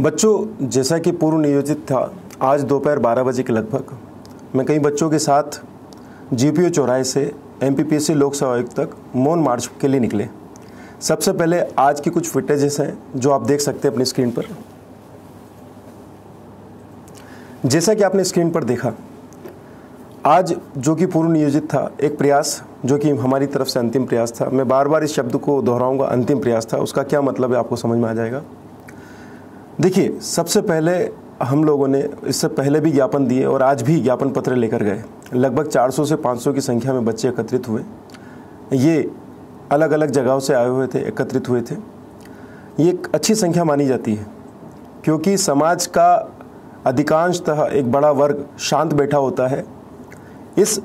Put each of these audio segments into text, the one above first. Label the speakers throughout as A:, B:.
A: बच्चों, जैसा कि पूर्व नियोजित था, आज दोपहर 12 बजे के लगभग, मैं कई बच्चों के साथ जीपीओ चौराहे से एमपीपीएससी लोक सेवा आयुक्त तक मौन मार्च के लिए निकले। सबसे पहले आज की कुछ फुटेजेस हैं, जो आप देख सकते हैं अपनी स्क्रीन पर। जैसा कि आपने स्क्रीन पर देखा, आज जो कि पूर्व नियोजित था, एक प्रयास, जो कि हमारी तरफ़ से अंतिम प्रयास था। मैं बार बार इस शब्द को दोहराऊँगा, अंतिम प्रयास था। उसका क्या मतलब है, आपको समझ में आ जाएगा? देखिए, सबसे पहले हम लोगों ने इससे पहले भी ज्ञापन दिए और आज भी ज्ञापन पत्र लेकर गए। लगभग 400 से 500 की संख्या में बच्चे एकत्रित हुए। ये अलग अलग जगहों से आए हुए थे, एकत्रित हुए थे। ये एक अच्छी संख्या मानी जाती है, क्योंकि समाज का अधिकांशतः एक बड़ा वर्ग शांत बैठा होता है। इस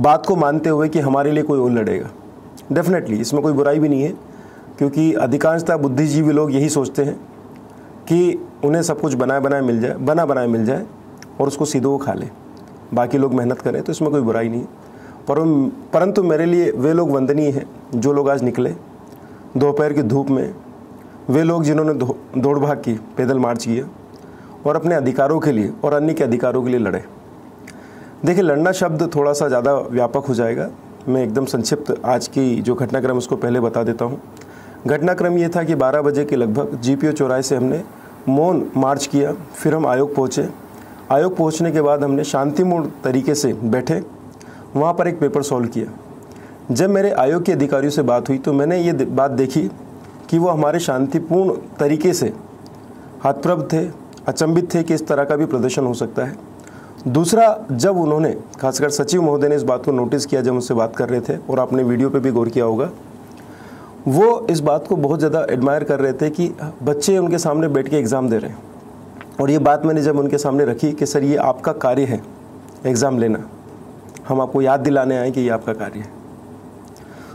A: बात को मानते हुए कि हमारे लिए कोई और लड़ेगा। डेफिनेटली इसमें कोई बुराई भी नहीं है, क्योंकि अधिकांशतः बुद्धिजीवी लोग यही सोचते हैं। कि उन्हें सब कुछ बनाए बनाए मिल जाए, बना, बनाए मिल जाए और उसको सीधे वो खा लें। बाकी लोग मेहनत करें तो इसमें कोई बुराई नहीं है। पर परंतु मेरे लिए वे लोग वंदनीय हैं जो लोग आज निकले। दोपहर की धूप में वे लोग जिन्होंने दौड़ भाग की, पैदल मार्च किया और अपने अधिकारों के लिए और अन्य के अधिकारों के लिए लड़े। देखिए, लड़ना शब्द थोड़ा सा ज़्यादा व्यापक हो जाएगा। मैं एकदम संक्षिप्त आज की जो घटनाक्रम उसको पहले बता देता हूँ। घटनाक्रम ये था कि 12 बजे के लगभग जीपीओ चौराहे से हमने मौन मार्च किया, फिर हम आयोग पहुँचे। आयोग पहुँचने के बाद हमने शांतिपूर्ण तरीके से बैठे, वहाँ पर एक पेपर सॉल्व किया। जब मेरे आयोग के अधिकारियों से बात हुई तो मैंने ये बात देखी कि वो हमारे शांतिपूर्ण तरीके से हतप्रभ थे, अचंभित थे कि इस तरह का भी प्रदर्शन हो सकता है। दूसरा, जब उन्होंने, खासकर सचिव महोदय ने इस बात को नोटिस किया, जब उनसे बात कर रहे थे, और आपने वीडियो पे भी गौर किया होगा वो इस बात को बहुत ज़्यादा एडमायर कर रहे थे कि बच्चे उनके सामने बैठ के एग्ज़ाम दे रहे हैं। और ये बात मैंने जब उनके सामने रखी कि सर, ये आपका कार्य है एग्ज़ाम लेना। हम आपको याद दिलाने आए कि ये आपका कार्य है।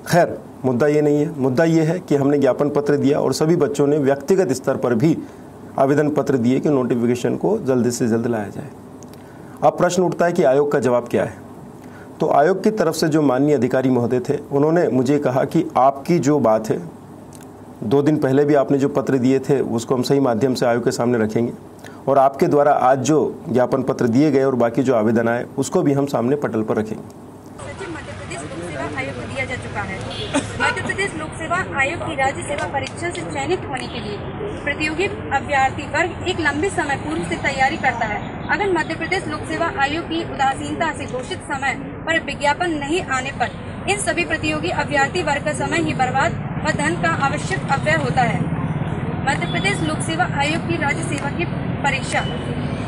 A: खैर, मुद्दा ये नहीं है। मुद्दा ये है कि हमने ज्ञापन पत्र दिया और सभी बच्चों ने व्यक्तिगत स्तर पर भी आवेदन पत्र दिए कि नोटिफिकेशन को जल्दी से जल्द लाया जाए। अब प्रश्न उठता है कि आयोग का जवाब क्या है? तो आयोग की तरफ़ से जो माननीय अधिकारी महोदय थे, उन्होंने मुझे कहा कि आपकी जो बात है, दो दिन पहले भी आपने जो पत्र दिए थे, उसको हम सही माध्यम से आयोग के सामने रखेंगे। और आपके द्वारा आज जो ज्ञापन पत्र दिए गए और बाकी जो आवेदन आए, उसको भी हम सामने पटल पर रखेंगे।
B: मध्य प्रदेश लोक सेवा आयोग की राज्य सेवा परीक्षा से चयनित होने के लिए प्रतियोगी अभ्यर्थी वर्ग एक लंबे समय पूर्व से तैयारी करता है। अगर मध्य प्रदेश लोक सेवा आयोग की उदासीनता से घोषित समय पर विज्ञापन नहीं आने पर इन सभी प्रतियोगी अभ्यर्थी वर्ग का समय ही बर्बाद व धन का आवश्यक अव्यय होता है। मध्य प्रदेश लोक सेवा आयोग की राज्य सेवा की परीक्षा।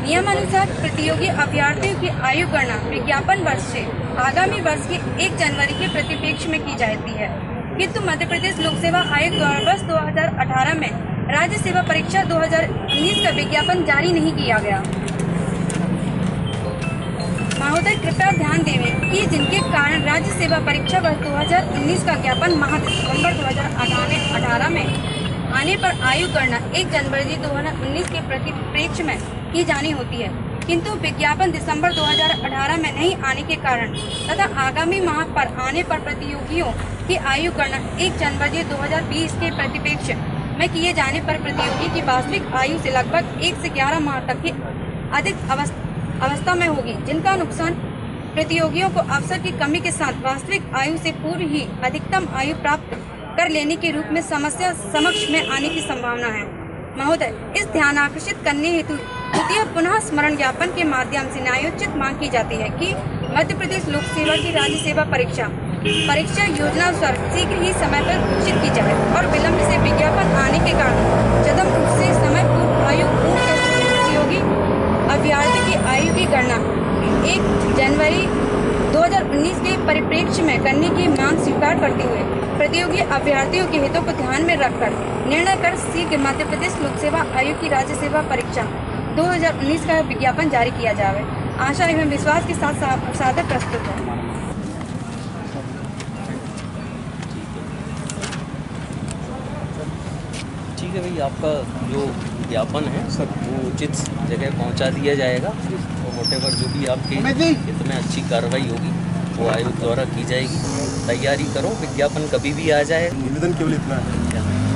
B: नियमानुसार प्रतियोगी अभ्यर्थियों की आयु गणना विज्ञापन वर्ष से आगामी वर्ष की एक जनवरी के प्रतिपेक्ष में की जाती है। किंतु मध्य प्रदेश लोक सेवा आयोग द्वारा वर्ष 2018 में राज्य सेवा परीक्षा 2019 का विज्ञापन जारी नहीं किया गया। महोदय, कृपया ध्यान देवे कि जिनके कारण राज्य सेवा परीक्षा वर्ष 2019 का ज्ञापन माह दिसंबर दो अठारह में आने पर आयु गणना एक जनवरी 2019 के प्रतिप्रेक्ष में की जानी होती है। किंतु विज्ञापन दिसंबर 2018 में नहीं आने के कारण तथा आगामी माह पर आने पर प्रतियोगियों की आयु गणना एक जनवरी 2020 के प्रतिपेक्ष में किए जाने पर प्रतियोगी की वास्तविक आयु से लगभग एक से ग्यारह माह तक की अधिक अवस्था में होगी, जिनका नुकसान प्रतियोगियों को अवसर की कमी के साथ वास्तविक आयु से पूर्व ही अधिकतम आयु प्राप्त कर लेने के रूप में समस्या समक्ष में आने की संभावना है। महोदय, इस ध्यान आकर्षित करने हेतु द्वितीय पुनः स्मरण ज्ञापन के माध्यम से न्यायोचित मांग की जाती है कि मध्य प्रदेश लोक सेवा की राज्य सेवा परीक्षा परीक्षा योजना अनुसार शीघ्र ही समय पर घोषित की जाए और विलम्ब से विज्ञापन आने के कारण चदम रूप से समय पूर्व आयु पूर्ण अभ्यर्थी की आयु की गणना एक जनवरी 2019 के परिप्रेक्ष्य में करने की मांग स्वीकार करते हुए प्रतियोगी अभ्यर्थियों के हितों को ध्यान में रखकर निर्णय कर शीघ्र मध्य प्रदेश लोक सेवा आयोग की राज्य सेवा परीक्षा 2019 का विज्ञापन जारी किया जाए आशा एवं विश्वास के साथ सादर प्रस्तुत है।
C: ठीक है भाई, आपका जो ज्ञापन है वो उचित जगह पहुँचा दिया जाएगा। और वोटेवर जो भी आपके में अच्छी कार्रवाई होगी, वो आयोग द्वारा की जाएगी। तैयारी करो, विज्ञापन कभी भी आ जाए।
A: निवेदन केवल इतना है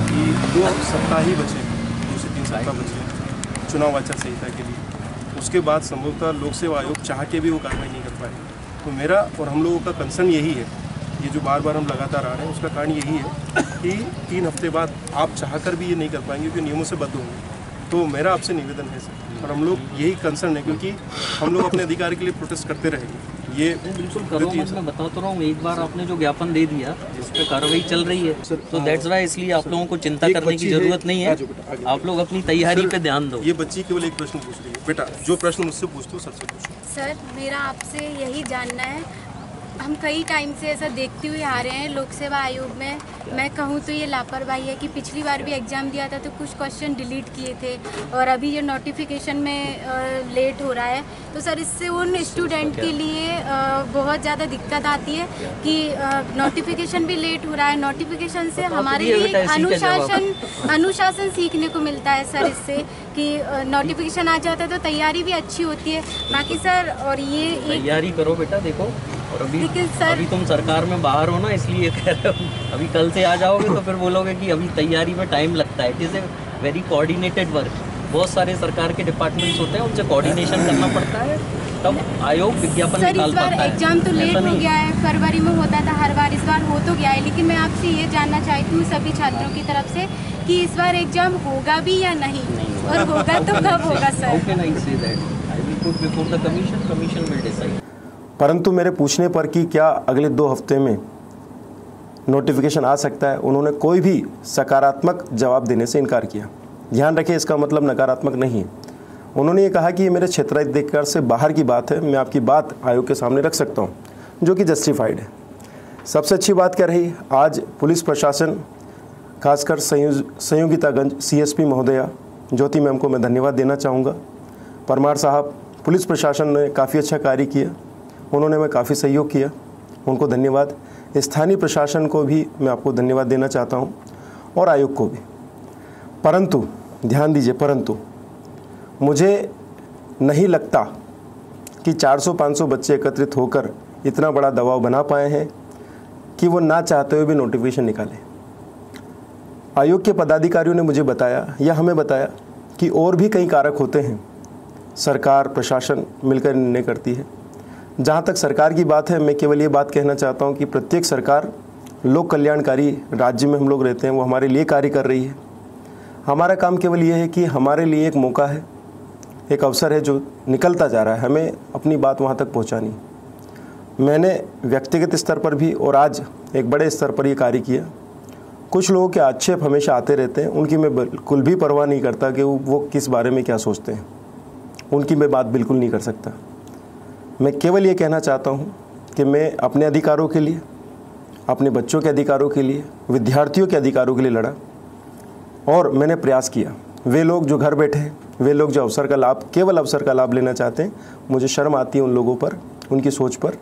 A: कि दो सप्ताह ही बचे, दो से तीन सप्ताह बचे
D: चुनाव आचार संहिता के लिए। उसके बाद संभवतः लोक सेवा आयोग चाह के भी वो कार्रवाई नहीं कर पाए तो मेरा और हम लोगों का कंसर्न यही है, ये जो बार बार हम लगातार आ रहे हैं, उसका कारण यही है कि तीन हफ़्ते बाद आप चाह कर भी ये नहीं कर पाएँगे, क्योंकि नियमों से बद्ध होंगे। तो मेरा आपसे निवेदन है सर और हम लोग यही कंसर्न है क्योंकि हम लोग अपने अधिकार के लिए प्रोटेस्ट करते रहेंगे। ये
C: बिल्कुल करो मत मैं बताता रहा हूँ एक बार आपने जो ज्ञापन दे दिया इस पर कार्रवाई चल रही है। तो दैट्स वाई इसलिए आप लोगों को चिंता करने की ज़रूरत नहीं है। आप लोग अपनी तैयारी पे ध्यान दो।
D: ये बच्ची केवल एक प्रश्न पूछ रही है। बेटा जो प्रश्न मुझसे पूछते हो सर से पूछो।
E: सर मेरा आपसे यही जानना है हम कई टाइम से ऐसा देखते हुए आ रहे हैं लोक सेवा आयोग में। मैं कहूँ तो ये लापरवाही है कि पिछली बार भी एग्ज़ाम दिया था तो कुछ क्वेश्चन डिलीट किए थे और अभी ये नोटिफिकेशन में लेट हो रहा है। तो सर इससे उन स्टूडेंट के लिए बहुत ज़्यादा दिक्कत आती है कि नोटिफिकेशन भी लेट हो रहा है। नोटिफिकेशन से हमारे लिए अनुशासन अनुशासन सीखने को मिलता है सर इससे कि नोटिफिकेशन आ जाता है तो तैयारी भी अच्छी होती है। बाकी सर और ये
C: तैयारी करो बेटा देखो। और अभी सर... अभी तुम सरकार में बाहर हो ना इसलिए कह रहे हो। अभी कल से आ जाओगे तो फिर बोलोगे कि अभी तैयारी में टाइम लगता है। It is a very coordinated work बहुत सारे सरकार के डिपार्टमेंट्स होते हैं उनसे कोऑर्डिनेशन करना पड़ता है। तब आयोग विज्ञापन
E: सर इस बार एग्ज़ाम तो लेट हो गया है। फरवरी में होता था हर बार इस बार हो तो गया है। लेकिन मैं आपसे ये जानना चाहती हूँ सभी छात्रों की तरफ़ से कि इस बार एग्ज़ाम होगा भी या नहीं, नहीं और होगा तो कब होगा सर?
A: परंतु मेरे पूछने पर कि क्या अगले दो हफ़्ते में नोटिफिकेशन आ सकता है? उन्होंने कोई भी सकारात्मक जवाब देने से इनकार किया। ध्यान रखें, इसका मतलब नकारात्मक नहीं है। उन्होंने ये कहा कि ये मेरे क्षेत्राधिकार से बाहर की बात है। मैं आपकी बात आयोग के सामने रख सकता हूँ, जो कि जस्टिफाइड है। सबसे अच्छी बात क्या रही? आज पुलिस प्रशासन, खासकर संयोगितागंज सीएसपी महोदया, ज्योति मैम को मैं धन्यवाद देना चाहूँगा। परमार साहब, पुलिस प्रशासन ने काफ़ी अच्छा कार्य किया। उन्होंने मैं काफ़ी सहयोग किया। उनको धन्यवाद। स्थानीय प्रशासन को भी मैं आपको धन्यवाद देना चाहता हूँ और आयोग को भी। परंतु, ध्यान दीजिए, परंतु मुझे नहीं लगता कि 400-500 बच्चे एकत्रित होकर इतना बड़ा दबाव बना पाए हैं कि वो ना चाहते हुए भी नोटिफिकेशन निकालें। आयोग के पदाधिकारियों ने मुझे बताया या हमें बताया कि और भी कई कारक होते हैं। सरकार, प्रशासन मिलकर निर्णय करती है। जहाँ तक सरकार की बात है, मैं केवल ये बात कहना चाहता हूँ कि प्रत्येक सरकार लोक कल्याणकारी राज्य में हम लोग रहते हैं, वो हमारे लिए कार्य कर रही है। हमारा काम केवल ये है कि हमारे लिए एक मौका है, एक अवसर है जो निकलता जा रहा है, हमें अपनी बात वहाँ तक पहुँचानी। मैंने व्यक्तिगत स्तर पर भी और आज एक बड़े स्तर पर ये कार्य किया। कुछ लोगों के आक्षेप हमेशा आते रहते हैं, उनकी मैं बिल्कुल भी परवाह नहीं करता कि वो किस बारे में क्या सोचते हैं। उनकी मैं बात बिल्कुल नहीं कर सकता। मैं केवल ये कहना चाहता हूँ कि मैं अपने अधिकारों के लिए, अपने बच्चों के अधिकारों के लिए, विद्यार्थियों के अधिकारों के लिए लड़ा और मैंने प्रयास किया। वे लोग जो घर बैठे वे लोग जो अवसर का लाभ, केवल अवसर का लाभ लेना चाहते हैं, मुझे शर्म आती है उन लोगों पर, उनकी सोच पर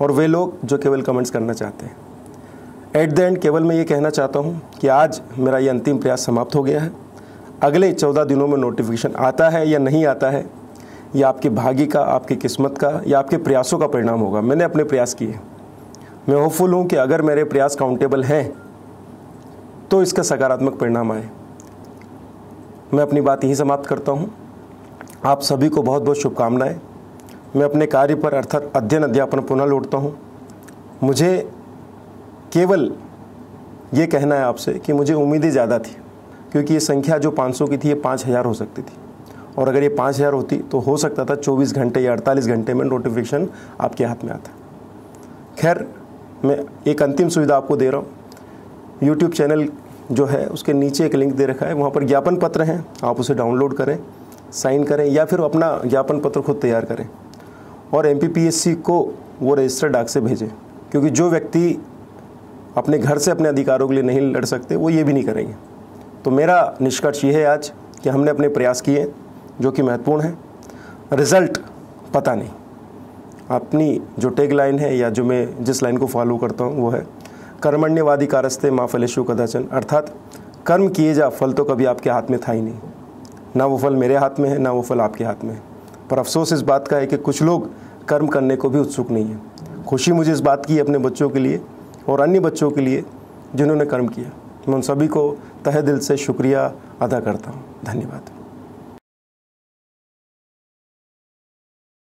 A: और वे लोग जो केवल कमेंट्स करना चाहते हैं। एट द एंड केवल मैं ये कहना चाहता हूँ कि आज मेरा ये अंतिम प्रयास समाप्त हो गया है। अगले चौदह दिनों में नोटिफिकेशन आता है या नहीं आता है यह आपके भाग्य का, आपकी किस्मत का, या आपके प्रयासों का परिणाम होगा। मैंने अपने प्रयास किए। मैं होपफुल हूँ कि अगर मेरे प्रयास काउंटेबल हैं तो इसका सकारात्मक परिणाम आए। मैं अपनी बात यहीं समाप्त करता हूँ। आप सभी को बहुत बहुत शुभकामनाएँ। मैं अपने कार्य पर अर्थात अध्ययन, अध्यापन पुनः लौटता हूँ। मुझे केवल ये कहना है आपसे कि मुझे उम्मीदें ज़्यादा थी, क्योंकि ये संख्या जो 500 की थी, ये पाँच हज़ार हो सकती थी। और अगर ये पाँच हज़ार होती तो हो सकता था 24 घंटे या 48 घंटे में नोटिफिकेशन आपके हाथ में आता। खैर, मैं एक अंतिम सुविधा आपको दे रहा हूँ। यूट्यूब चैनल जो है, उसके नीचे एक लिंक दे रखा है। वहाँ पर ज्ञापन पत्र हैं, आप उसे डाउनलोड करें साइन करें या फिर अपना ज्ञापन पत्र खुद तैयार करें। और एमपीपीएससी को वो रजिस्टर डाक से भेजें, क्योंकि जो व्यक्ति अपने घर से अपने अधिकारों के लिए नहीं लड़ सकते, वो ये भी नहीं करेंगे। तो मेरा निष्कर्ष ये है आज कि हमने अपने प्रयास किए जो कि महत्वपूर्ण है। रिज़ल्ट पता नहीं। अपनी जो टेग लाइन है या जो मैं जिस लाइन को फॉलो करता हूँ वो है। कर्मण्यवादी कारस्ते माँ फलेशु कदाचन। अर्थात कर्म किए जा, फल तो कभी आपके हाथ में था ही नहीं। ना वो फल मेरे हाथ में है, ना वो फल आपके हाथ में है। पर अफसोस इस बात का है कि कुछ लोग कर्म करने को भी उत्सुक नहीं है। खुशी मुझे इस बात की अपने बच्चों के लिए और अन्य बच्चों के लिए जिन्होंने कर्म किया। मैं उन सभी को तहे दिल से शुक्रिया अदा करता हूँ। धन्यवाद।